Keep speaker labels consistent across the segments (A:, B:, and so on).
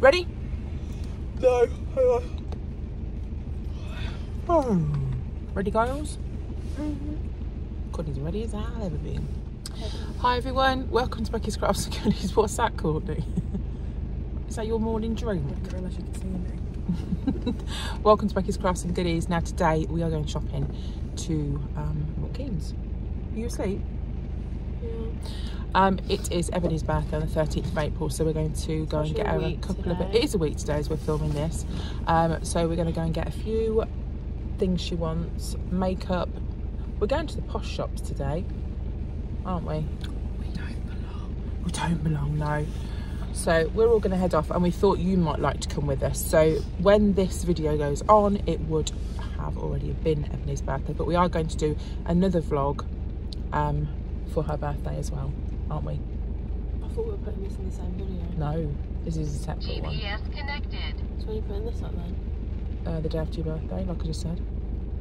A: Ready?
B: No.
A: Oh. Ready, girls? Courtney's ready as I've ever been. Hi, everyone. Welcome to Becky's Crafts and Goodies. What's that, Courtney? Is that your morning drink? Welcome to Becky's Crafts and Goodies. Now, today we are going shopping to um, Milton Keynes. Are you asleep? Um, it is Ebony's birthday on the 13th of April, so we're going to go and get
B: a
A: her a
B: week
A: couple of. It is a week today as we're filming this, um, so we're going to go and get a few things she wants, makeup. We're going to the posh shops today, aren't we?
B: We don't belong.
A: We don't belong, no. So we're all going to head off, and we thought you might like to come with us. So when this video goes on, it would have already been Ebony's birthday, but we are going to do another vlog um, for her birthday as well, aren't we?
B: I thought we were putting this in the same video.
A: No, this is a separate one.
C: GPS connected.
B: So when are you putting this up then?
A: Uh, the day after your birthday, like I just said.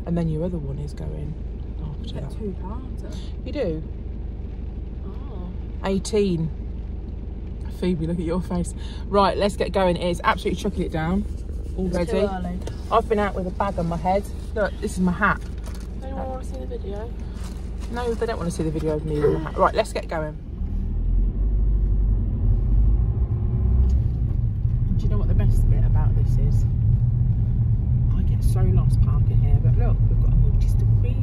A: And then your other one is going after
B: Get
A: that.
B: two parts.
A: You do?
B: Oh.
A: 18. Phoebe, look at your face. Right, let's get going. It's absolutely chucking it down already.
B: Too early.
A: I've been out with a bag on my head. Look, this is my hat.
B: Anyone want to see the video?
A: No, they don't want to see the video of me with my hat. Right, let's get going. Do you know what the best bit about this is? I get so lost parking here, but look, we've got a multi-story.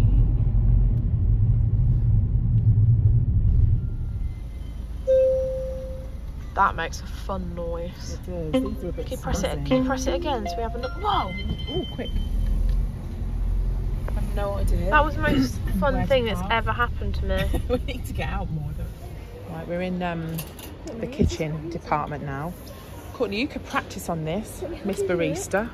B: That makes a fun noise.
A: It does. These are a bit
B: Can you press it? you press it again so we have a look? Whoa!
A: Oh, quick. I have no idea.
B: That was the most fun thing that's ever happened to me.
A: we need to get out more. Don't we? Right, we're in um, the kitchen department now. Courtney, you could practice on this, Miss Barista.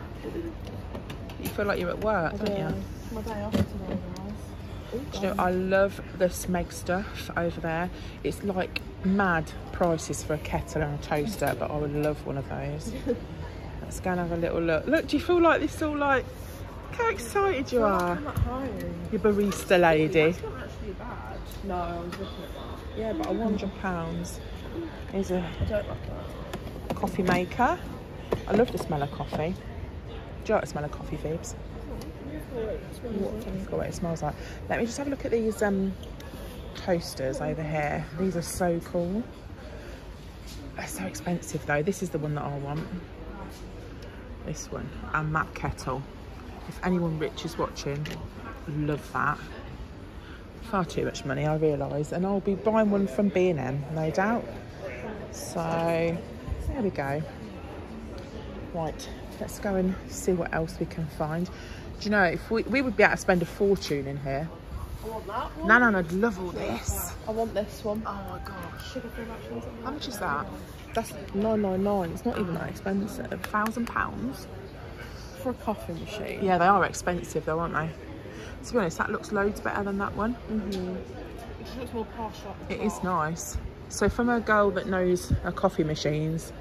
A: You feel like you're at work, don't you?
B: My day off today, guys.
A: Do you know, I love the Smeg stuff over there. It's like mad prices for a kettle and a toaster, but I would love one of those. Let's go and have a little look. Look, do you feel like this all like, look how excited you are.
B: I'm at home.
A: You barista lady.
B: It's not actually bad. No, I was looking at that.
A: Yeah, but a hundred pounds is a
B: I don't like
A: coffee maker. I love the smell of coffee. Do you like the smell of coffee, Phoebes? Forgot what it smells like. Let me just have a look at these um, toasters over here. These are so cool. They're so expensive though. This is the one that I want. This one. And map kettle. If anyone rich is watching, love that. Far too much money, I realise. And I'll be buying one from B&M, no doubt. So, there we go. Right, let's go and see what else we can find. Do you know, if we, we would be able to spend a fortune in here.
B: I want that one.
A: Nan I'd love all this.
B: I want this one.
A: Oh my gosh. How much is that? That's 999. It's not even that expensive. A thousand pounds?
B: For a coffee machine.
A: Yeah, they are expensive though, aren't they? To be honest, that looks loads better than that one.
B: Mm-hmm. It just looks more posh
A: It is nice. So from a girl that knows her coffee machines,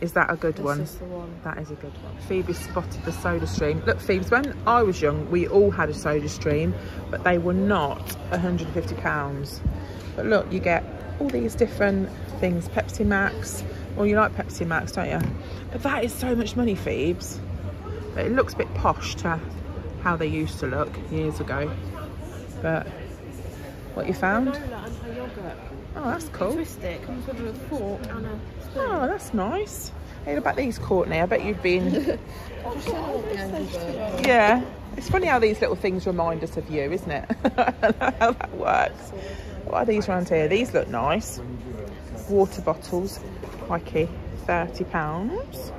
A: is that a good
B: This
A: one?
B: is one.
A: That is a good one. Phoebe spotted the soda stream. Look, Phoebes, when I was young, we all had a soda stream, but they were not £150. But look, you get all these different things. Pepsi Max. Well, you like Pepsi Max, don't you? But that is so much money, Phoebes. But it looks a bit posh to how they used to look years ago. But what you found?
B: Granola and her yogurt.
A: Oh, that's cool.
B: Twist it. Comes with a fork and a spoon.
A: Oh, that's nice. Hey, what about these, Courtney? I bet you've been
B: I just said I want the Angry Bird.
A: Yeah, it's funny how these little things remind us of you, isn't it? how that works. What are these around here? These look nice. Water bottles, crikey, thirty pounds.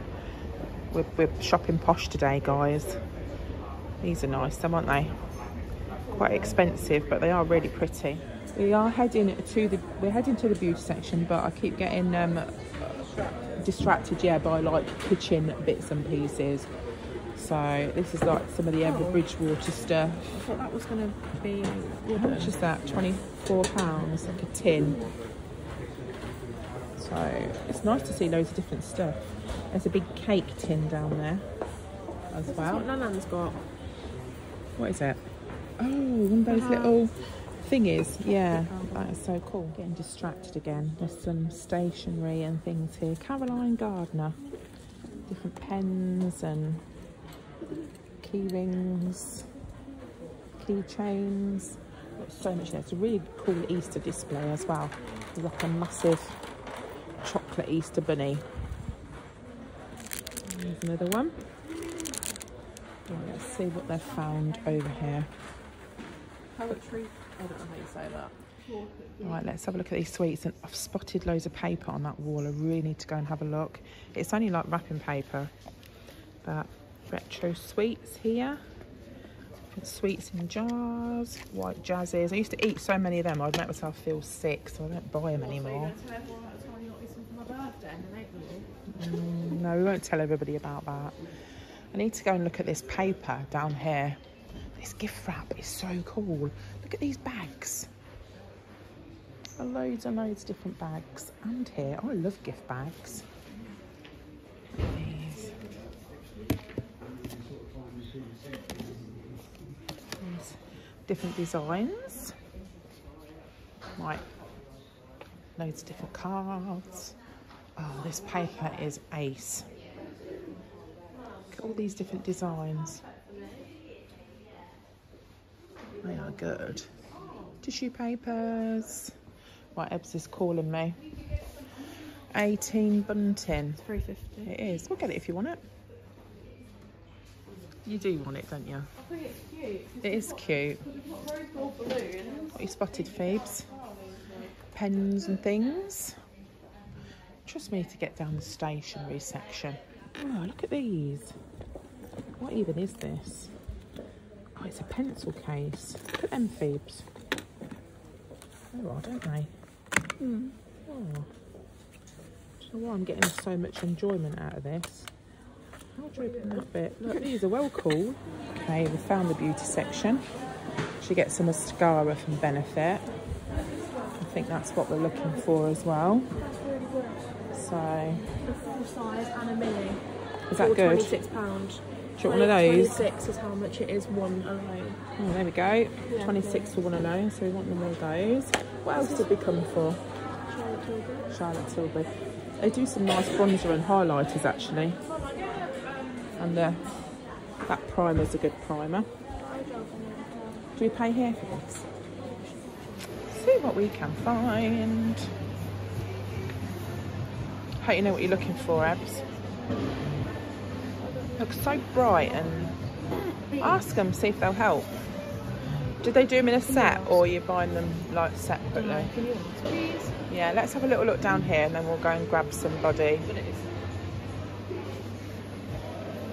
A: We're, we're shopping posh today, guys. These are nice, though, aren't they? Quite expensive, but they are really pretty. We are heading to the we're heading to the beauty section, but I keep getting um, distracted, yeah, by like kitchen bits and pieces. So this is like some of the Emma Bridgewater stuff.
B: I thought that was going to be
A: How much is that? Twenty-four pounds, like a tin. So it's nice to see loads of different stuff. There's a big cake tin down there as
B: That's
A: well.
B: what Nanan's got.
A: What is it? Oh, one of those
B: Uh-huh.
A: little thingies. Yeah, that is so cool. Getting distracted again. There's some stationery and things here. Caroline Gardner. different pens and key rings, keychains. Got so much there. It's a really cool Easter display as well. There's like a massive chocolate Easter bunny. There's another one. Right, let's see what they've found over here.
B: Poetry. I don't know how you say that.
A: Right, let's have a look at these sweets. And I've spotted loads of paper on that wall. I really need to go and have a look. It's only like wrapping paper, but retro sweets here. Different sweets in jars, white jazzes. I used to eat so many of them, I'd make myself feel sick, so I don't buy them oh, anymore. Mm, no, we won't tell everybody about that. I need to go and look at this paper down here. This gift wrap is so cool. Look at these bags. Loads and loads of different bags. And here, oh, I love gift bags. Different designs. Right. Loads of different cards. Oh, this paper is ace. Look at all these different designs. They are good. Tissue papers. Right, Ebbs is calling me. 18 bunting.
B: Three fifty.
A: It is. We'll get it if you want it. You do want it, don't you?
B: I think it's cute.
A: It is cute.
B: Got rose gold balloons.
A: What you spotted, Phoebes? Pens and things. Trust me to get down the stationery section. Oh, look at these. What even is this? Oh, it's a pencil case. Look at them, Phoebes. They are, don't they?
B: Hmm.
A: Oh. I Do you know why I'm getting so much enjoyment out of this? How do you open that bit? Look, these are well cool. Okay, we found the beauty section. She gets a mascara from Benefit. I think that's what we're looking for as well. So,
B: The full size and a mini.
A: is that good?
B: Twenty-six pounds.
A: Do you want one of those?
B: Twenty-six is how much it is one alone.
A: Oh, there we go.
B: Yeah.
A: 26 for one of those, so we want them all those. What else did we come for?
B: Charlotte Tilbury.
A: Charlotte Tilbury. They do some nice bronzer and highlighters actually. And uh, that primer's a good primer. Do we pay here for this? See what we can find. Hope you know what you're looking for, Ebs. Looks so bright and ask them, see if they'll help. Did they do them in a set or are you buying them like separately?
B: Mm, can you want please?
A: Yeah, let's have a little look down here and then we'll go and grab somebody.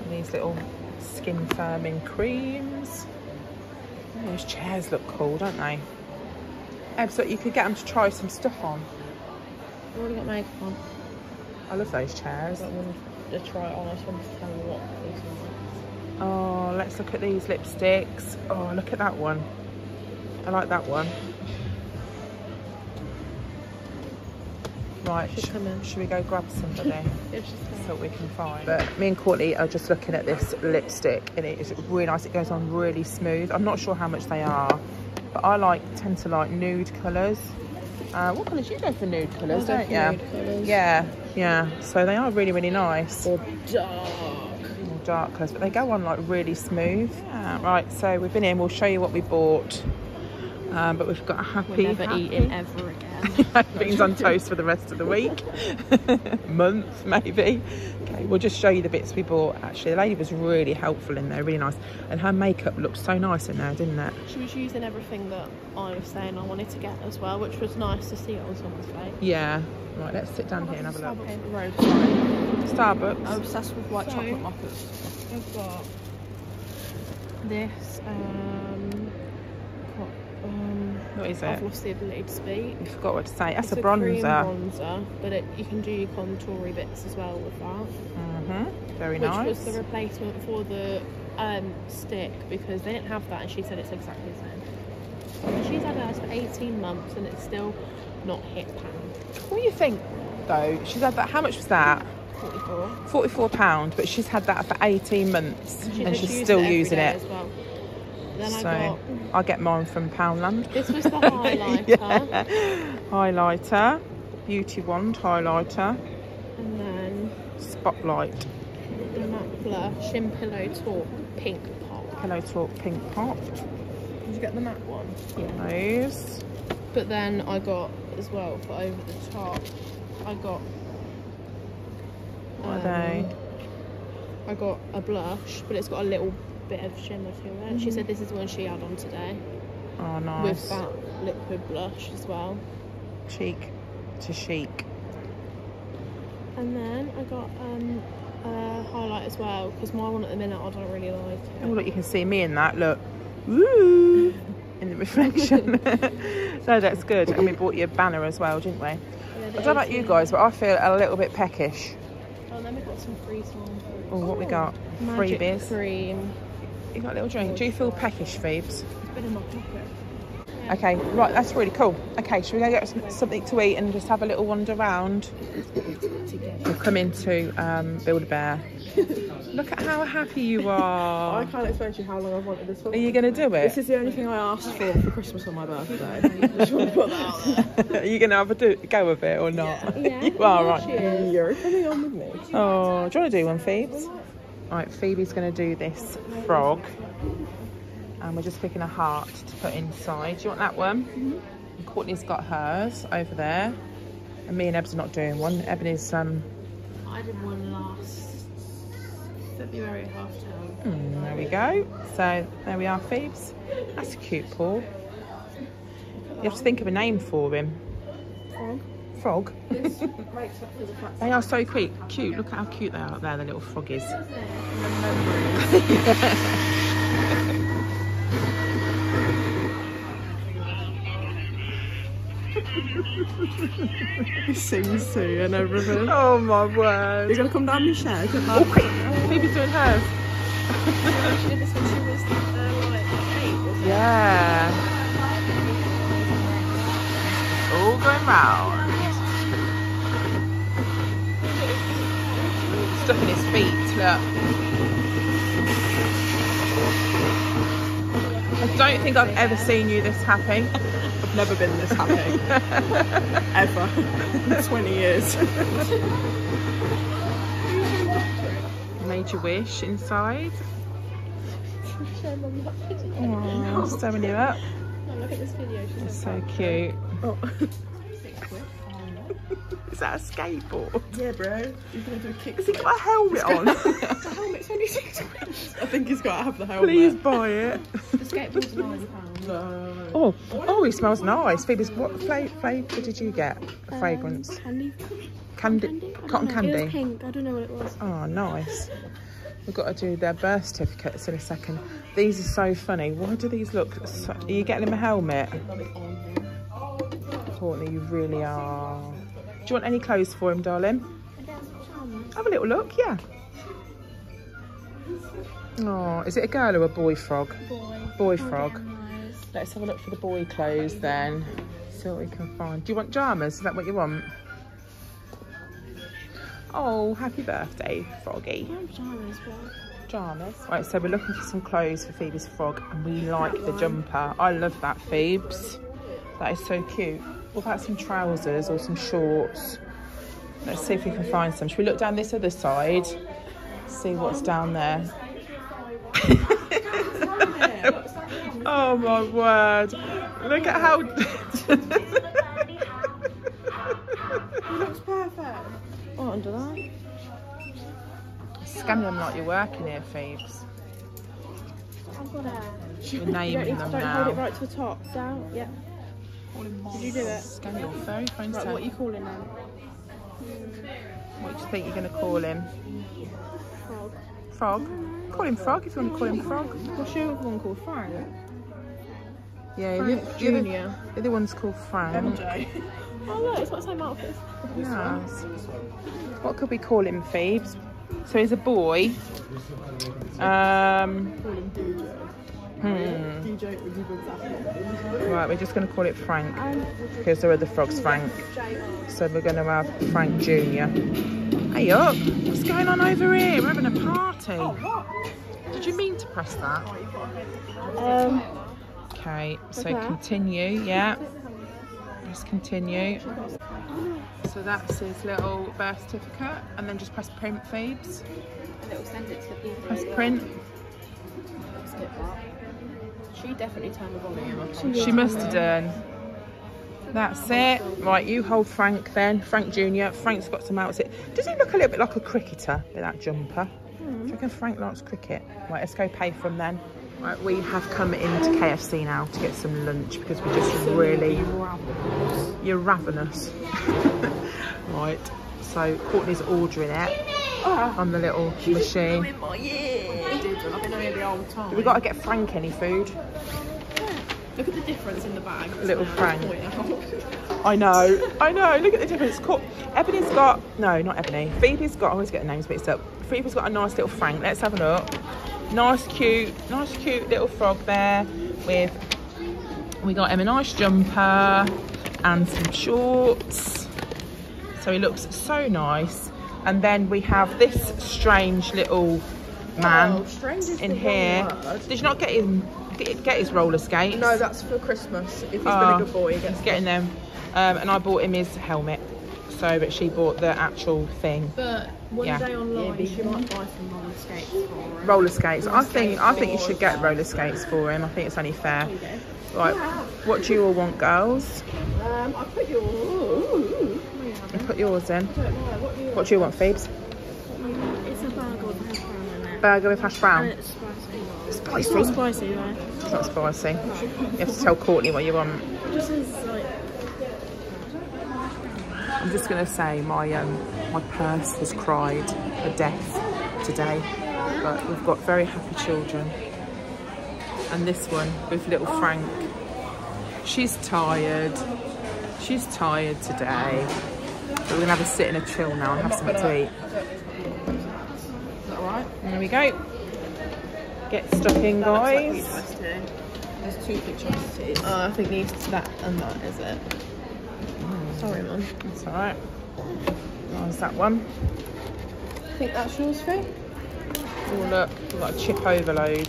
A: These little skin firming creams. Oh, those chairs look cool, don't they? Look, you could get them to try some stuff on.
B: I've already got makeup on.
A: I love those chairs.
B: Want to try on. I just wanted to tell you what these are.
A: Oh, let's look at these lipsticks. Oh, look at that one. I like that one. Right,
B: Should
A: should we go grab somebody? See what we can find. But me and Courtney are just looking at this lipstick and it is really nice. It goes on really smooth. I'm not sure how much they are, but I like tend to like nude colours. Uh, what colours? You go for nude colours, don't you? Yeah, yeah. So they are really, really nice.
B: Or dark.
A: More dark colours, but they go on like really smooth. Yeah, right, so we've been in. We'll show you what we bought. Um, but we've got a happy,
B: We're never
A: happy
B: eating ever again.
A: beans on toast for the rest of the week, month maybe. Okay, we'll just show you the bits we bought. Actually, the lady was really helpful in there, really nice, and her makeup looked so nice in there, didn't it?
B: She was using everything that I was saying I wanted to get as well, which was nice to see it on someone's face.
A: Yeah. Right, let's sit down here and have a look.
B: Okay, Rose.
A: Starbucks.
B: I'm obsessed with white
A: So-
B: chocolate muffins. I've got this. Um, What
A: is
B: I've lost the ability to speak.
A: You forgot what to say. That's
B: It's
A: a bronzer.
B: bronzer, but it, you can do your contoury bits as well with that.
A: Mhm. Very
B: which
A: nice.
B: was the replacement for the um, stick because they didn't have that, and she said it's exactly the same. And she's had ours for 18 months, and it's still not hit pan.
A: What do you think, though? She's had that. How much was that?
B: 44.
A: Forty-four pound, but she's had that for eighteen months,
B: She
A: and she's still
B: it
A: using it.
B: Then
A: so
B: I got
A: I'll get mine from Poundland.
B: this was the highlighter,
A: Yeah. Highlighter, beauty wand highlighter,
B: and then
A: spotlight.
B: the matte blush in Pillow Talk Pink Pop.
A: Pillow Talk Pink Pop.
B: Did you get the matte one?
A: Those.
B: But then I got as well for over the top. I got.
A: What are they?
B: um, I got a blush, but it's got a little bit of shimmer to it. She said this is one she had on today
A: Oh, nice.
B: with that liquid blush as well.
A: Cheek to chic.
B: And then I got um, a highlight as well because my one at the minute I don't really like
A: Oh,
B: it.
A: look, you can see me in that. Look. Woo! In the reflection. so that's good. And we bought you a banner as well, didn't we? I
B: Yeah, the
A: don't know about you guys, but I feel a little bit peckish.
B: Oh, then we got some free ones.
A: Oh, what we got?
B: Magic
A: Freebies.
B: cream.
A: You got a little drink. Do you feel peckish, Phoebes?
B: It's been in my pocket. Yeah.
A: Okay, right, that's really cool. Okay, shall we go get some- something to eat and just have a little wander around? We'll come into um, Build a Bear. Look at how happy you are.
C: I can't explain to you how long I've wanted this for.
A: Are you going to do it?
C: This is the only thing I asked for for Christmas on my birthday. Just want to put that out there.
A: Are you going to have a do- go with it or not?
B: Yeah.
A: you are, right?
C: You're coming on with me.
A: Oh, do you want to do one, Phoebes? Right, Phoebe's going to do this frog. And we're just picking a heart to put inside. Do you want that one? And Courtney's got hers over there. And me and Eb's are not doing one. Ebony's um,
B: I did one last February half term.
A: Hmm, there we go. So there we are, Phoebes. That's a cute paw. You have to think of a name for him.
C: Frog.
A: Frog.
C: This makes up for the fact
A: They are so cute. Cute. Look at how cute they are up there, the little froggies.
C: he sings to and everything.
A: Oh my word.
C: You're gonna come down my shed?
A: Phoebe's doing hers.
B: She did this when she was uh, like eight, wasn't it?
A: Yeah. All going round. Stuck in his feet, look. I don't think I've ever seen you this happy.
C: I've never been this happy. Ever. In 20 years.
A: Made your wish inside. Oh, sewing you up.
B: No, look at this video. She's
A: It's so cute.
C: Oh.
A: Is that a skateboard?
C: Yeah, bro. He's gonna do a kick.
A: Has he got a helmet on?
C: The helmet's only six quid. I think he's got to have the helmet.
A: Please buy it.
B: The skateboard's nine pounds.
C: No.
A: Oh, oh, he smells nice. Phoebus, what flavor, flavor did you get? A um, fragrance?
B: Candy.
A: Candy,
B: candy?
A: Cotton
B: know. It
A: candy.
B: was pink. I don't know what it was.
A: Oh, nice. We've got to do their birth certificates in a second. These are so funny. Why do these look so... Are you getting him a helmet? Courtney, you really are. Do you want any clothes for him, darling? Have a little look, yeah. Oh, is it a girl or a boy frog?
B: Boy.
A: Boy frog. Let's have a look for the boy clothes then. See what we can find. Do you want jammers? Is that what you want? Oh, happy birthday, Froggy. Jammers. Right, so we're looking for some clothes for Phoebe's frog and we like the jumper. I love that, Phoebes. That is so cute. What about some trousers or some shorts? Let's see if we can find some. Should we look down this other side? See what's down there. oh my word. Look at how...
C: looks perfect.
B: Oh, under that.
A: Scan them like you're working here, Phoebes.
B: I've got it.
A: We're
B: You don't,
A: naming them
B: don't hold it right to the top. Down. Yeah. Did you do it?
A: Scan your very phone
B: Right, what are you calling them?
A: What do you think you're going to call him?
B: Frog.
A: Frog? Call him Frog if you want to call him Frog.
B: What's your other one called? Frank.
A: Yeah,
B: Frank
A: the, the, other,
B: Junior.
A: the other one's called Frank.
C: MJ.
B: Oh look, it's got the same outfit.
A: Yes. What could we call him, Phoebes? So he's a boy. Um,
C: him.
A: Hmm.
C: DJ would be exactly.
A: Right, we're just going to call it Frank because there are the frogs, Frank. So we're going to have Frank Junior. Hey up! What's going on over here? We're having a party.
C: What?
A: Did you mean to press that?
B: Um.
A: Okay, so
B: Okay.
A: continue. Yeah. Let's continue. So that's his little birth certificate, and then just press print, Phoebes.
B: And it will send it to the people.
A: Press print.
B: She definitely turned the volume up.
A: She must have done. That's it. Right, you hold Frank then. Frank Jr. Frank's got some outfit. Does he look a little bit like a cricketer with that jumper? Do you reckon Frank likes cricket? Right, let's go pay for him then. Right, we have come into KFC now to get some lunch because we're just really... You're ravenous. right, so Courtney's ordering it ah. on the little machine.
B: I've been here the whole time.
A: We've got to get Frank any food.
B: Look at the difference in the bag.
A: Little
B: Now,
A: Frank. I know, I know. Look at the difference. Cool. Ebony's got no, not Ebony. Phoebe's got. I always get the names mixed up. Phoebe's got a nice little Frank. Let's have a look. Nice, cute, nice, cute little frog there. With we got him a nice jumper and some shorts. So he looks so nice. And then we have this strange little man
C: Oh,
A: in here. Did you not get him? Get, get his roller skates?
C: No, that's for Christmas. If he's been
A: Oh,
C: a good boy, he gets
A: He's getting them. Um, and I bought him his helmet. So, but she bought the actual thing.
B: But one
A: Yeah.
B: day online,
C: Yeah,
B: she might buy some roller skates for her.
A: Roller skates. I think I think you should get roller skates for him. I think it's only fair. Right. What do you all want, girls?
C: Um, I put your. Ooh,
A: You put yours in.
C: don't know. What do you
A: What do you want, Phoebes?
B: It's a burger with hash brown in it.
A: Burger with hash brown.
B: it's spicy.
A: Spicy.
B: It's not spicy though.
A: It's not spicy. You have to tell Courtney what you want.
B: It just says like
A: I'm just gonna say my um my purse has cried a death today, but we've got very happy children. And this one with little Frank, she's tired. She's tired today. So we're gonna have a sit and a chill now and have something to eat.
C: Is that right?
A: There we go. Get stuck in, guys.
C: There's two pictures.
B: Oh, I think these that and that is it. Sorry, mum.
A: That's all right. There's that one.
B: I think that's yours, Faye.
A: Oh look, we've got a chip overload.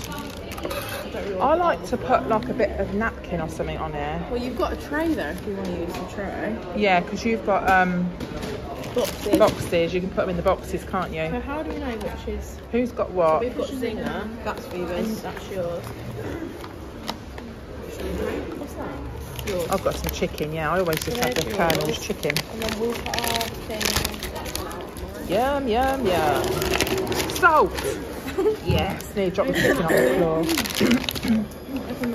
A: I like to put like a bit of napkin or something on here.
B: Well, you've got a tray there if you want to use the tray.
A: Yeah, because you've got um,
B: Boxes.
A: boxes. You can put them in the boxes, can't you?
B: So how do we know which is?
A: Who's got what?
B: We've got Zinger. That's Phoebe's. That's yours. What's that? Yours.
A: I've got some chicken. Yeah, I always just have the Colonel's chicken.
B: And then we'll put our thing.
A: Yum, yum, yum. Salt. yes. Nearly dropped the chicken on the floor.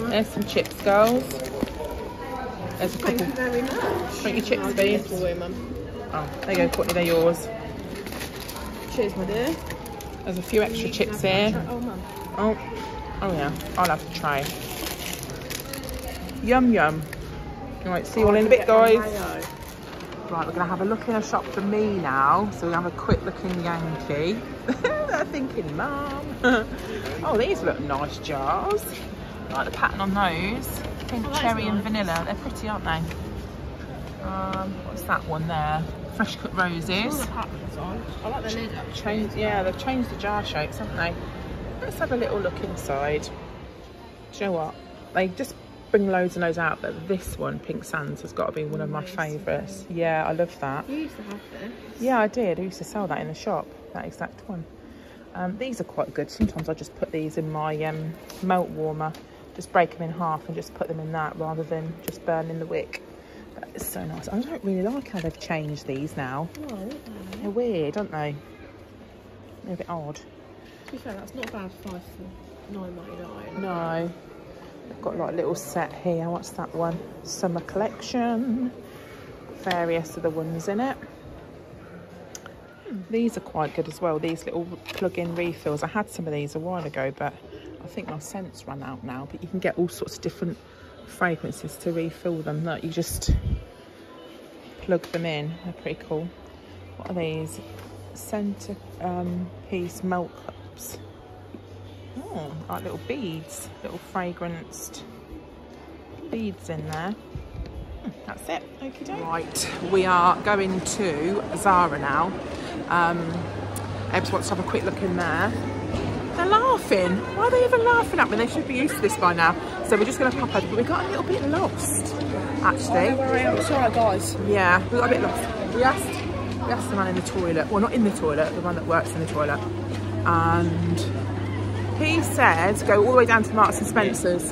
A: There's some chips, girls. There's a
B: Thank
A: couple.
B: you very much.
A: Want your chips,
B: I'll
A: please?
B: do this for you, mum.
A: Oh, there you go, Courtney. They're yours.
B: Cheers, my dear.
A: There's a few extra chips here.
B: Oh, mum.
A: Oh, oh yeah. I'll have to try. Yum yum. Right, see you all in a bit, guys. Right, we're gonna have a look in a shop for me now. So we're have a quick look in Yankee. They're thinking, Mum. oh, these look nice jars. I like the pattern on those. Pink
B: Oh,
A: cherry and vanilla. They're pretty, aren't they? Um, what's that one there? Fresh cut roses.
B: I like the lid.
A: Change, yeah, they've changed the jar shapes, haven't they? Let's have a little look inside. Do you know what? They just bring loads and loads out, but this one, Pink Sands, has got to be one of my favourites. Yeah, I love that.
B: You used to have this.
A: Yeah, I did. I used to sell that in the shop, that exact one. Um, these are quite good. Sometimes I just put these in my um, melt warmer, just break them in half and just put them in that rather than just burning the wick. That is so nice. I don't really like how they've changed these now.
B: Oh,
A: They're weird, aren't they? They're a bit odd.
B: to be fair, that's not bad five for nine ninety nine.
A: No. They've got like a little set here. What's that one? Summer collection. Various of the ones in it. These are quite good as well. These little plug-in refills. I had some of these a while ago, but I think my scents run out now. But you can get all sorts of different fragrances to refill them. That you just plug them in. They're pretty cool. What are these? Centre um, piece milk cups. Oh, like little beads, little fragranced beads in there. Hmm, That's it. Right, we are going to Zara now. Um, wants to have a quick look in there. They're laughing. Why are they even laughing at me? They should be used to this by now. So we're just going to pop over. But we got a little bit lost, actually.
C: I am, alright, guys.
A: Yeah, we got a bit lost. We asked, we asked the man in the toilet. Well, not in the toilet, the one that works in the toilet. And he said go all the way down to Marks and Spencer's.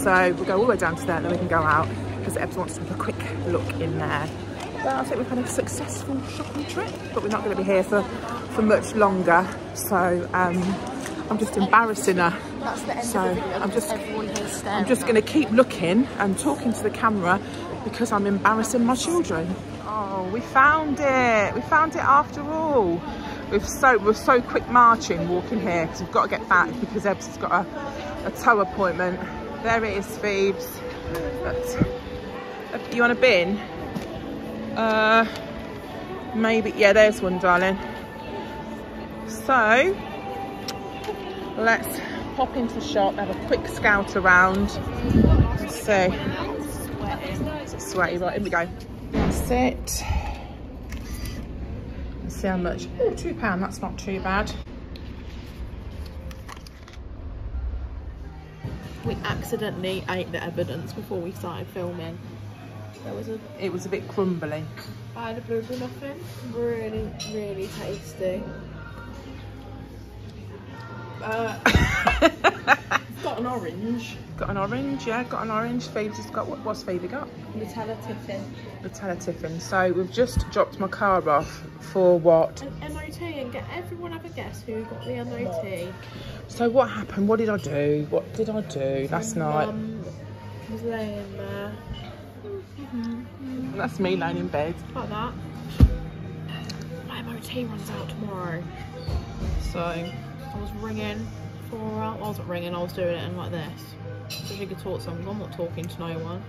A: So we'll go all the way down to there, and then we can go out because Ebbs wants to have a quick look in there. I think we've had a successful shopping trip, but we're not going to be here for, for much longer. So um, I'm just embarrassing her.
B: That's the end
A: So,
B: of the video.
A: I'm just-
B: everyone here staring.
A: I'm just going to keep looking and talking to the camera because I'm embarrassing my children. Oh, we found it. We found it after all. We've so, we're so quick marching walking here because we've got to get back because Ebbs has got a, a toe appointment. There it is, Phoebes. That's, you want a bin? Uh, maybe. Yeah, there's one, darling. So, let's pop into the shop, have a quick scout around. It's sweaty, right, here we go. That's it. Let's see how much. Oh, two pound, that's not too bad.
B: We accidentally ate the evidence before we started filming. There was a
A: It was a bit crumbly.
B: I had a blueberry muffin. Really, really tasty. Uh, got an orange.
A: Got an orange, yeah, got an orange. Phoebe's has got, what, what's Phoebe got?
B: Nutella tiffin.
A: Nutella Tiffin. So we've just dropped my car off for what?
B: An MOT and get everyone have a guess who got the MOT.
A: So what happened? What did I do? What did I do last night?
B: Mum was laying there
A: That's me laying in bed.
B: like that. My MOT runs out tomorrow. So I was ringing for. I wasn't ringing, I was doing it in like this. So she could talk to someone. I'm not talking to no one.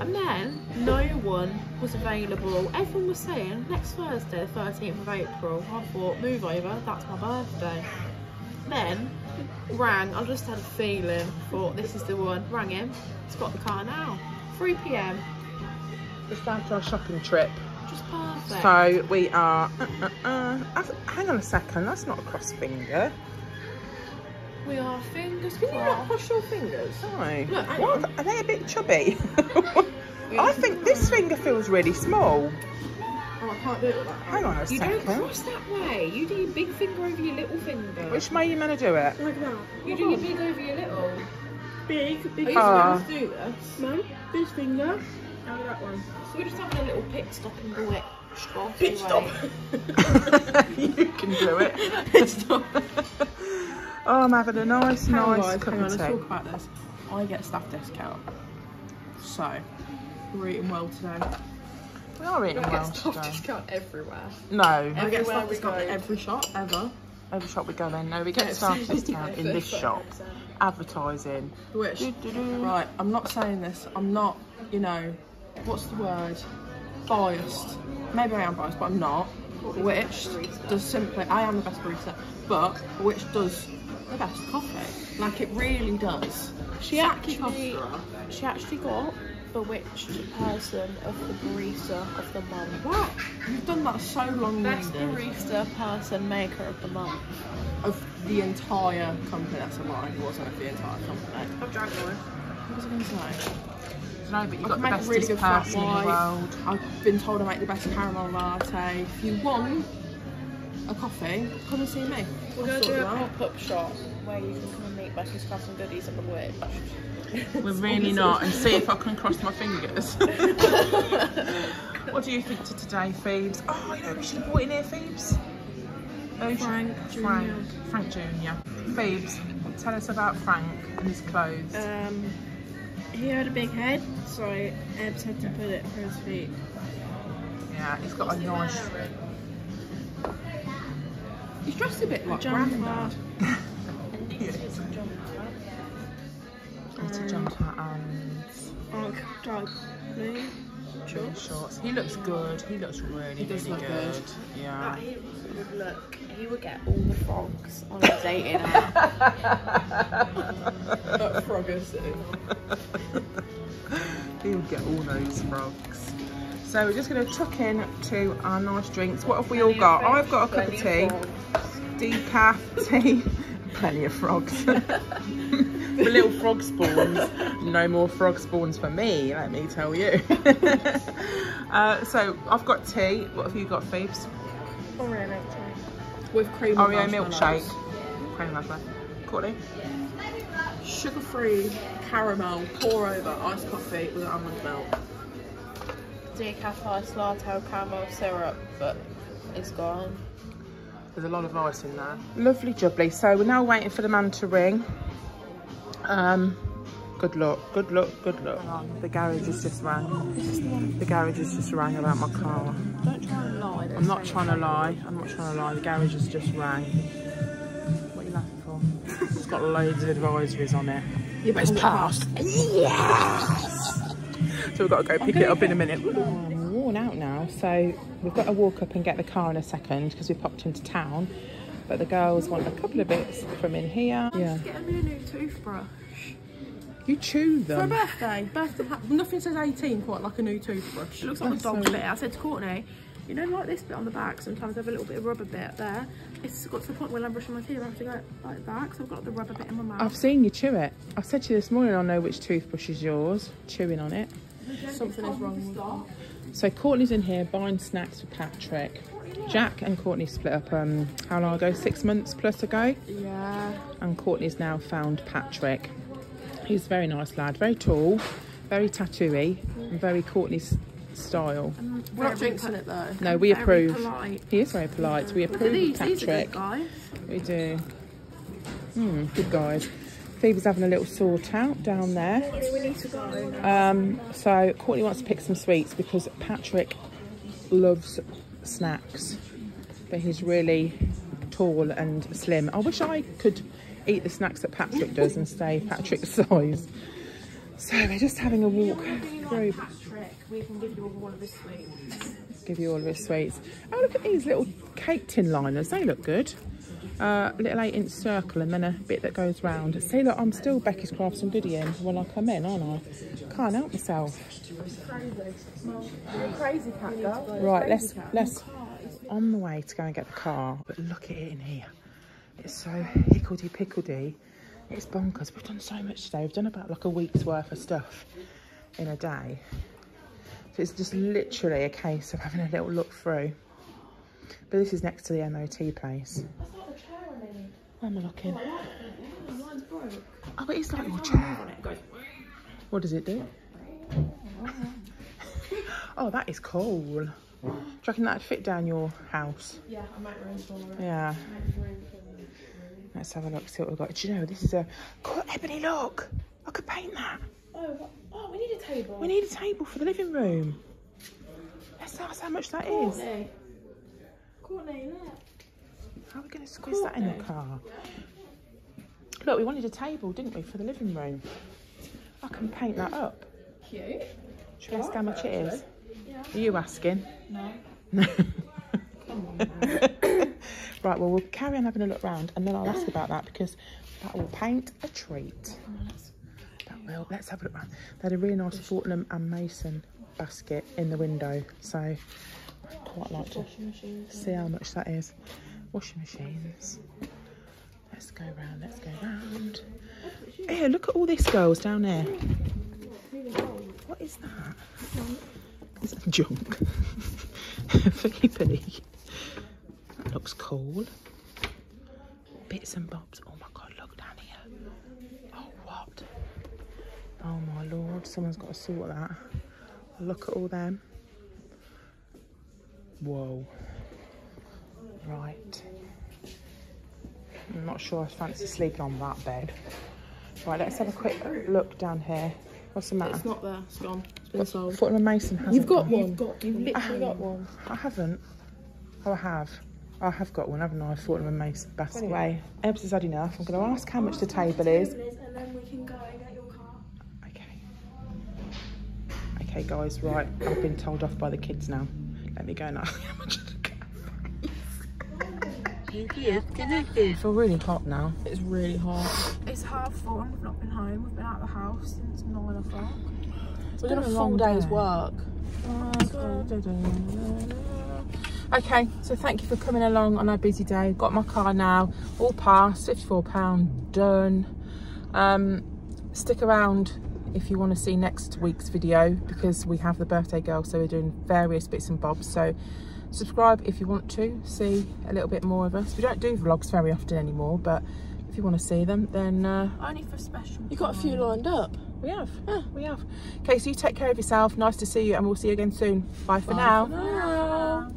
B: And then no one was available. Everyone was saying next Thursday, the 13th of April. I thought, move over, that's my birthday. Then rang, I just had a feeling, thought this is the one. Rang him, he's got the car now. 3 pm,
A: Just after our shopping trip.
B: Just perfect.
A: So we are. Uh, uh, uh, hang on a second. That's not a cross finger.
B: we are fingers
A: Can you not cross your fingers? No.
B: Look,
A: What?
B: on.
A: Are they a bit chubby? I think this finger feels really small.
B: Oh, I can't do it like that.
A: Hang on a
B: You don't cross that way. You do your big finger over your little finger.
A: Which way are you meant to do it?
C: Like that.
B: You do your big over your little.
C: Big, big
B: Are you
A: Ah.
B: supposed to do this?
C: No, this finger. And that one.
B: So we're just having a little pit stop in the wet stop.
C: Pit stop.
A: you can do it. oh, I'm having a nice,
C: Hang on,
A: nice
C: guys,
A: cup
C: hang on,
A: of
C: let's talk about this. I get staff discount. So, we're eating well today.
A: We are eating
B: I
A: well
B: get staff
A: today.
B: discount everywhere.
A: No,
C: I get
B: Everywhere
C: staff
B: we
C: discount
B: go.
C: every shop ever.
A: every shop we go in. No, we get
B: KFC.
A: staff discount in this shop. Advertising.
C: Which, right, I'm not saying this. I'm not, you know, what's the word? Biased. Maybe I am biased, but I'm not. Which does simply, I am the best barista, but which does the best coffee. Like it really does.
B: She actually, she actually got bewitched person of the barista of the month.
C: What? You've done that so long
B: Best barista person maker of the month.
C: Of the entire company, that's a lie. It wasn't of the entire company.
B: Drank one.
C: What was I going to say?
A: No, but you've
C: I
A: got
C: can
A: the
C: make a really
A: bestest
C: good flat
A: person in the
C: white.
A: world.
C: I've been told I make the best caramel latte. If you want a coffee, come and see me.
B: We're
C: I'll
B: going to
C: sort
B: do a pop-up shop where you can come and meet Becky's Crafts and Goodies at the Witch.
A: We're really not, and see if I can cross my fingers. what do you think to today, Phoebes? Oh, you know who should have bought in here, Phoebes? Oh,
C: Frank
A: Frank,
C: Jr.
A: Frank Jr. Phoebes, tell us about Frank and his clothes.
B: Um, he had a big head, so Ebbs had to put it for his feet.
A: yeah, he's got a nice.
C: He's dressed a bit like
B: jumper.
C: Grandad.
A: It's a jumper and
B: Oh, dark blue.
A: blue shorts. He looks good. He looks really,
C: He
A: really
C: look
A: good.
C: good.
A: Yeah.
B: he would look, he would get all the frogs on his dating app.
C: Frogger
A: He'll get all those frogs. So we're just going to tuck in to our nice drinks. What have we all got? I've got a cup of tea, decaf tea, plenty of frogs. the little frog spawns. No more frog spawns for me, let me tell you. uh, so I've got tea. What have you got, Phoebes?
C: Oreo milkshake. With cream and
A: Oreo
C: marshmallows.
A: milkshake. Cream marshmallow. Courtney?
C: Sugar-free caramel pour over iced coffee with almond milk.
B: Decaf ice latte caramel syrup, but it's gone.
A: There's a lot of ice in there. Lovely jubbly. So we're now waiting for the man to ring. Um, good luck, good luck, good luck. The garage has just rang. The garage has just rang about my car.
B: Don't try and lie.
A: I'm not trying to lie. I'm not trying to lie. The garage has just rang. What are you laughing for? it's got loads of advisories on it.
C: Yeah, but it's passed.
A: So we've got to go pick it up in a minute. I'm worn out now, so we've got to walk up and get the car in a second because we've popped into town. But the girls want a couple of bits from in here. Yeah.
C: Get a new toothbrush.
A: You chew them.
C: For a birthday, birthday ha- nothing says 18 quite like a new toothbrush. It looks like
A: That's
C: a dog
A: so-
C: bit. I said to Courtney, you know like this bit on the back, sometimes I have a little bit of rubber bit there. It's got to the point where I'm brushing my teeth, I have to go like that because I've got the rubber bit in my mouth.
A: I've seen you chew it. I said to you this morning I know which toothbrush is yours. Chewing on it.
C: Something is wrong with that.
A: So Courtney's in here buying snacks for Patrick. Jack and Courtney split up um how long ago? Six months plus ago.
C: Yeah.
A: and Courtney's now found Patrick. He's a very nice lad, very tall, very tattooy, and very Courtney's style.
C: We're not jinxing it though.
A: No, we
C: Very
A: approve.
C: polite.
A: He is very polite. We
C: Look at
A: approve
C: these,
A: of
C: these are good
A: Patrick.
C: guys.
A: We do. Hmm, good guys. Phoebe's having a little sort out down there. Um, so Courtney wants to pick some sweets because Patrick loves snacks, but he's really tall and slim. I wish I could eat the snacks that Patrick does and stay Patrick's size. So we're just having a walk through.
C: Patrick, we can give you all of sweets.
A: Give you all of his sweets. Oh, look at these little cake tin liners. They look good. Uh, little eight inch circle and then a bit that goes round. See, look, I'm still Becky's Crafts and Goodie in when I come in, aren't I? Can't help myself.
C: Crazy cat girl.
A: Right, let's let's on the way to go and get the car. But look at it in here. It's so hickledy pickledy. It's bonkers. We've done so much today. We've done about like a week's worth of stuff in a day. So it's just literally a case of having a little look through. But this is next to the MOT place. Where am I looking?
C: Oh, Mine's broke.
A: Oh, but it's like your chair.
C: On it goes.
A: What does it do? oh, that is cool. Do you reckon that'd fit down your house?
C: Yeah, I might room for it.
A: Yeah. Let's have a look, see what we've got. Do you know, this is a... Cool, Ebony, look! I could paint that.
C: Oh, oh, we need a table.
A: We need a table for the living room. Let's ask how much that is.
C: Courtney. Courtney, look.
A: How are we going to squeeze that in the car? Look, we wanted a table, didn't we, for the living room? I can paint that up.
C: Cute.
A: Should we ask how much it is?
C: Yeah.
A: Are you asking?
C: No.
A: No.
C: Come on.
A: right, well, we'll carry on having a look round and then I'll ask about that because that will paint a treat. That will. Let's have a look round. They had a really nice Fortnum and Mason basket in the window, so I'd quite like to see how much that is. Washing machines. Let's go round, let's go round. Here, look at all this, girls, down there. What is that? That junk? Philippine. That looks cool. Bits and bobs. Oh my god, look down here. Oh, what? Oh my lord, someone's got to sort that. Look at all them. Whoa. Right. I'm not sure I fancy sleeping on that bed. Right, let's have a quick look down here. What's the matter?
C: It's not there. It's gone. It's been sold.
A: Fortnum Mason hasn't
C: You've got one. You've got. You've literally got one.
A: I haven't. Oh, I have. I have got one, haven't I? Fortnum and Mason basket. Anyway, Ebbs has had enough. I'm going to ask how much the table is.
D: And then we can go and get your car.
A: Okay. Okay, guys, right. I've been told off by the kids now. Let me go now. How much is the really hot now.
C: It's really hot. It's half four and we've not been home. We've been out of the house since nine o'clock. We've
A: been
C: done
A: a
C: a full
A: long
C: day's
A: day.
C: work.
A: Okay, so thank you for coming along on our busy day. Got my car now, all passed, £54 done. Um, stick around if you want to see next week's video because we have the birthday girl, so we're doing various bits and bobs. So subscribe if you want to see a little bit more of us. We don't do vlogs very often anymore, but if you want to see them, then uh,
B: Only for special.
C: You got a few lined up.
A: we have. Yeah, we have. Okay, so you take care of yourself. Nice to see you, and we'll see you again soon. Bye for now.
C: Bye.